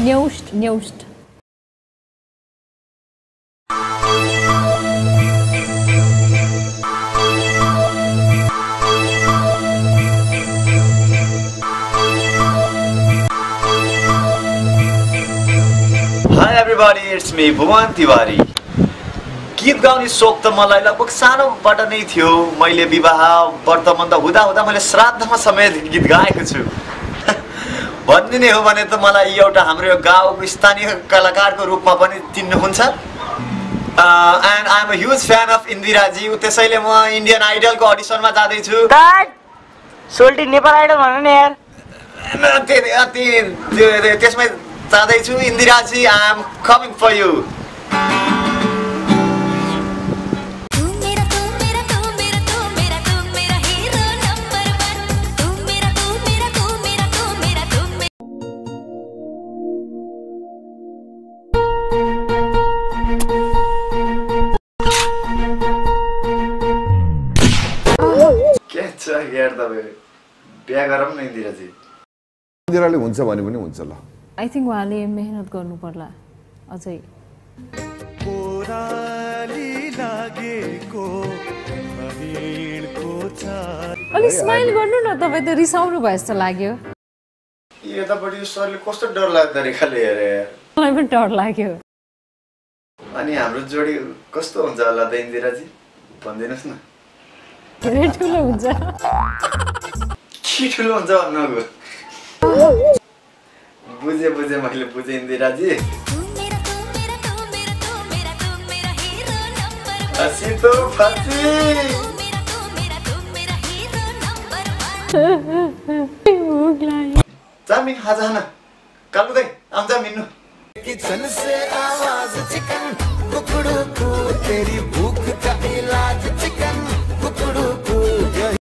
न्यौस्ट न्यौस्ट hi everybody it's me Bhuwan Tiwari गीत गाउने सोख त मलाई लगभग सानोबाट नै थियो। मैले विवाह व्रतबन्ध हुँदा हुँदा मैले श्राद्धमा समेत गीत गाएको छु। भनिदिने हो भने त मलाई एउटा हाम्रो यो गाउँको स्थानीय कलाकारको रूपमा पनि चिन्नुहुन्छ। And I am a huge fan of Indiraji. त्यसैले म इन्डियन आइडलको अडिसनमा जाँदैछु। सोल्टी नेपाल आइडल भन नि यार। त्यो- त्यो- त्यो- त्यो- त्यसमै जाँदैछु। Indiraji I am coming for you यार तपाईँ बिहा गरौँ न इन्दिराजी इन्दिराले हुन्छ भने पनि हुन्छ ल। आई थिङ्क उहाँले मेहनत गर्नु पर्ला अझै अलिक स्माइल गर्नु न तपाईँ त रिसाउनु भयो जस्तो लाग्यो। यतापट्टि सरले कस्तो डर लाग्दो तरिकाले हेरे मलाई पनि डर लाग्यो। अनि हाम्रो जोडी कस्तो हुन्छ होला त इन्दिराजी? भनिदिनुहोस् न। धेरै ठुलो हुन्छ के ठुलो हुन्छ भन्नुको बुझेँ बुझेँ मैले बुझेँ इन्दिराजी तू मेरा तू मेरा तू मेरा तू मेरा तू मेरा हीरो नंबर वन सितो फाँसी तू मेरा तू मेरा तू मेरा हीरो नंबर वन भोक लाग्यो जामिन आज न कालु दाइ आउँछ मिन्नु किचन से आवाज चिकन कुकड़ू को तेरी भूख का